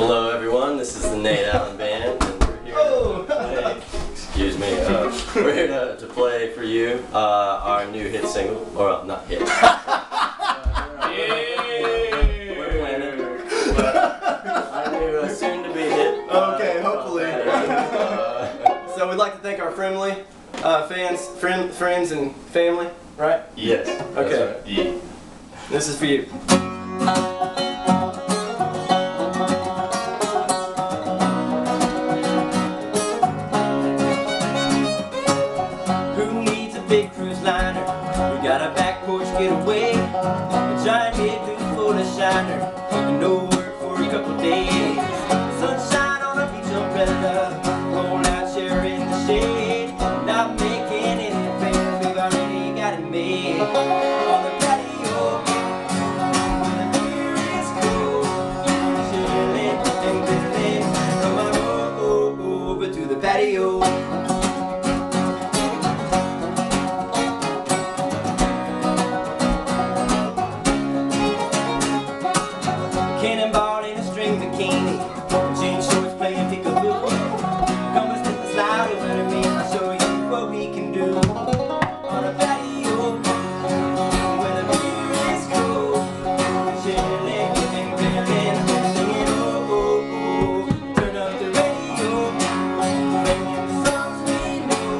Hello, everyone. This is the Nate Allen Band, and we're here Oh. to play. Excuse me. Uh, we're here to, to play for you uh, our new hit single, or uh, not hit. We're playing it, but our new uh, soon-to-be hit. uh, Okay, hopefully. Uh, So we'd like to thank our friendly uh, fans, friend, friends, and family. Right? yes. Okay. right. Yeah. This is for you. Big cruise liner? We got a back porch getaway. A giant through the Florida shiner. And no work for a couple days. Cannonball in a string bikini Jean shorts playing peekaboo Come and the slide to me I'll show you what we can do. On a patio When the beer is cold Chilling and grilling Singing oh oh oh. Turn up the radio Playing the songs we know.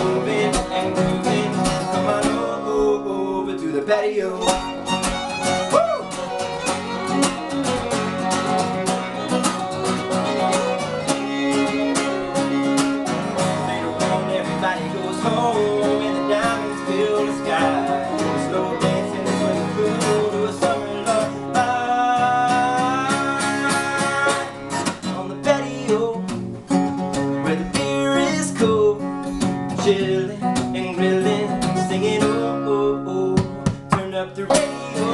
Moving and grooving Come on oh, oh, oh over to the patio home the diamonds fill the sky. Slow dancing in the swimming pool to a summer. On the patio, where the beer is cold, chilling and grilling, singing oh oh oh. Turn up the radio.